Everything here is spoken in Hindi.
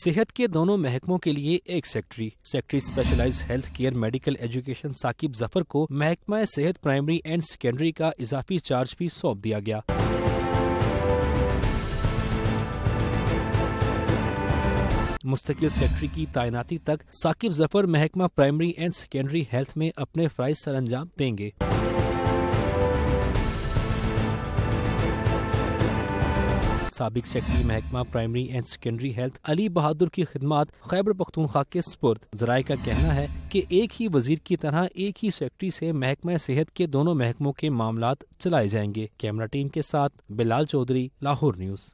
सेहत के दोनों महकमों के लिए एक secretary secretary specialise health care medical education Saqib Zafar को महकमा सेहत प्राइमरी एंड सेकेंडरी का इजाफी चार्ज भी सौंप दिया गया। मुस्तकिल सेक्रेटरी की तैनाती तक साकिब ज़फ़र महकमा प्राइमरी एंड सेकेंडरी हेल्थ में अपने फ्राइज सर अंजाम देंगे। सबक सेक्रेटरी, महकमा primary and secondary health Ali Bahadur की खिदमत खैबर पख्तूनख्वा के स्पुर्द। जराये का कहना है कि एक ही वज़ीर की तरह एक ही सेक्रेटरी से महकमा सेहत के दोनों महकमों के मामला चलाए जाएँगे। कैमरा टीम के साथ बिलाल चौधरी, लाहौर न्यूज़।